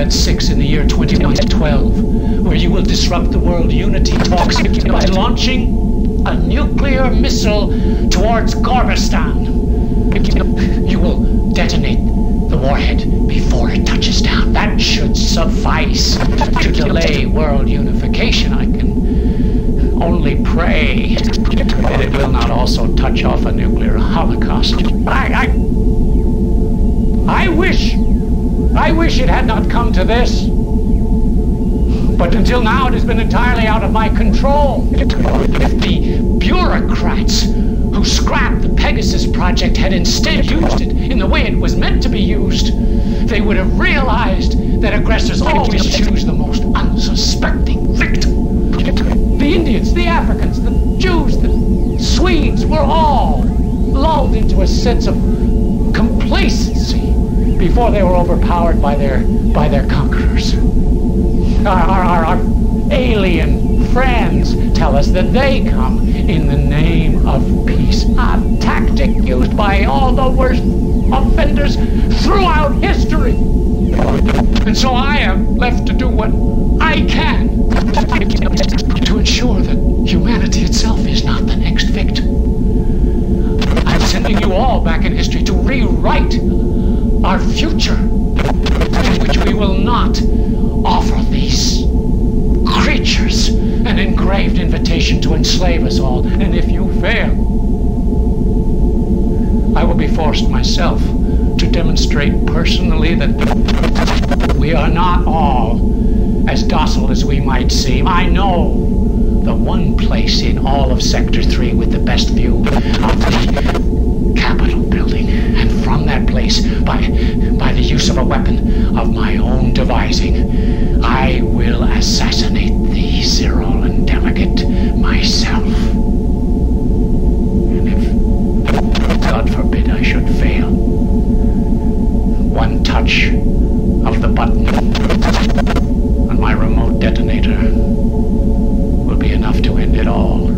Triad 6 in the year 2012, where you will disrupt the world unity talks by launching a nuclear missile towards Gorbistan. You will detonate the warhead before it touches down. That should suffice to delay world unification. I can only pray that it will not also touch off a nuclear holocaust. I, I wish it had not come to this. But until now, it has been entirely out of my control. If the bureaucrats who scrapped the Pegasus project had instead used it in the way it was meant to be used, they would have realized that aggressors always choose the most unsuspecting victim. The Indians, the Africans, the Jews, the Swedes were all lulled into a sense of complacency before they were overpowered by their by their conquerors. Our, our, our, our alien friends tell us that they come in the name of peace, a tactic used by all the worst offenders throughout history. And so I am left to do what I can to ensure that humanity itself is not the next victim. I'm sending you all back in history to rewrite our future, which we will not offer these creatures an engraved invitation to enslave us all. And if you fail, I will be forced myself to demonstrate personally that we are not all as docile as we might seem. I know the one place in all of Sector 3 with the best view of the my own devising, I will assassinate the Cyrollan delegate myself. And if, God forbid, I should fail, one touch of the button on my remote detonator will be enough to end it all.